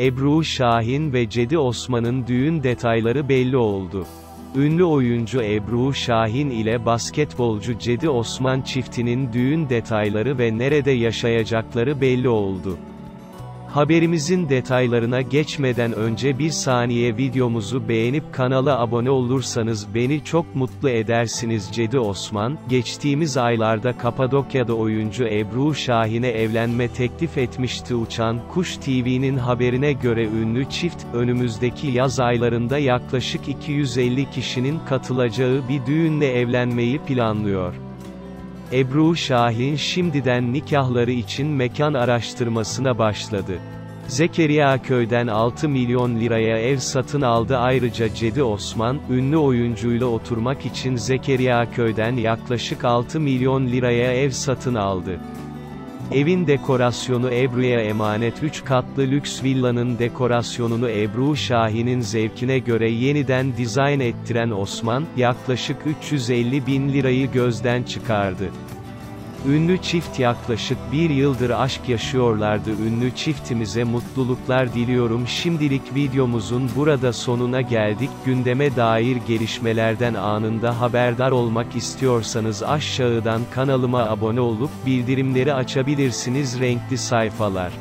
Ebru Şahin ve Cedi Osman'ın düğün detayları belli oldu. Ünlü oyuncu Ebru Şahin ile basketbolcu Cedi Osman çiftinin düğün detayları ve nerede yaşayacakları belli oldu. Haberimizin detaylarına geçmeden önce bir saniye videomuzu beğenip kanala abone olursanız beni çok mutlu edersiniz Cedi Osman, geçtiğimiz aylarda Kapadokya'da oyuncu Ebru Şahin'e evlenme teklif etmişti Uçan Kuş TV'nin haberine göre ünlü çift, önümüzdeki yaz aylarında yaklaşık 250 kişinin katılacağı bir düğünle evlenmeyi planlıyor. Ebru Şahin şimdiden nikahları için mekan araştırmasına başladı. Zekeriya Köy'den 6 milyon liraya ev satın aldı ayrıca Cedi Osman, ünlü oyuncuyla oturmak için Zekeriya Köy'den yaklaşık 6 milyon liraya ev satın aldı. Evin dekorasyonu Ebru'ya emanet 3 katlı lüks villanın dekorasyonunu Ebru Şahin'in zevkine göre yeniden dizayn ettiren Osman, yaklaşık 350 bin lirayı gözden çıkardı. Ünlü çift yaklaşık bir yıldır aşk yaşıyorlardı. Ünlü çiftimize mutluluklar diliyorum. Şimdilik videomuzun burada sonuna geldik. Gündeme dair gelişmelerden anında haberdar olmak istiyorsanız aşağıdan kanalıma abone olup bildirimleri açabilirsiniz. Renkli sayfalar